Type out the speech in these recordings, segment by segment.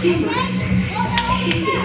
Here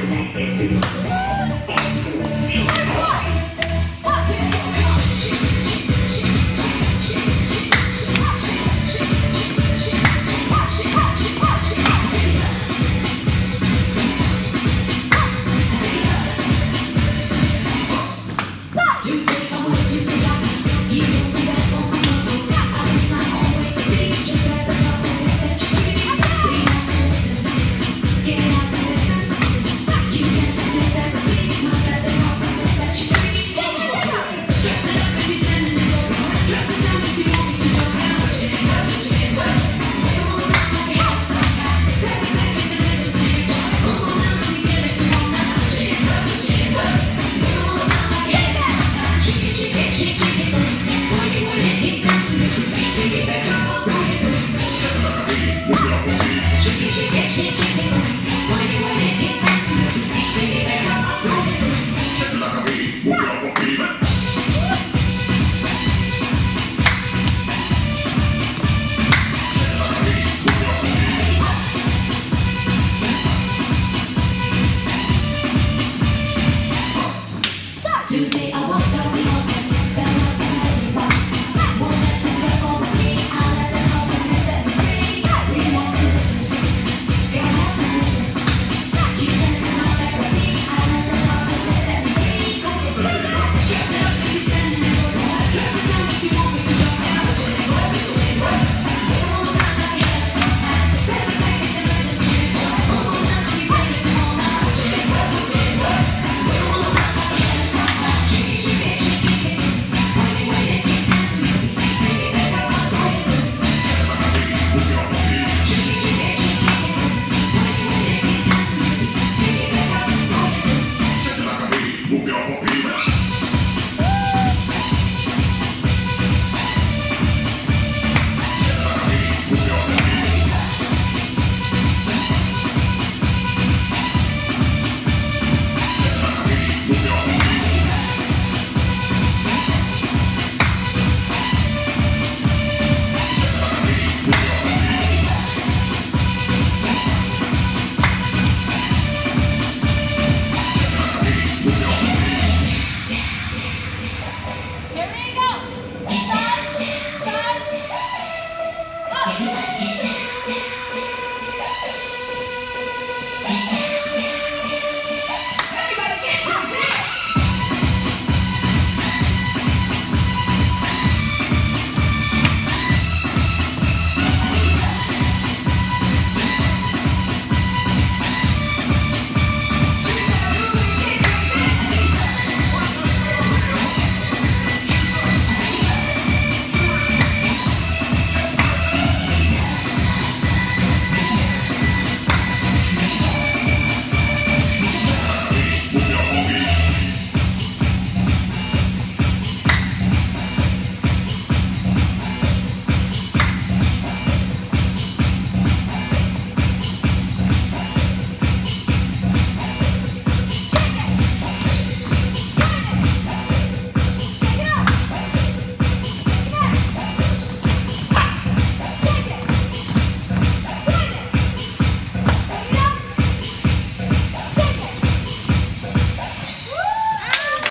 we go.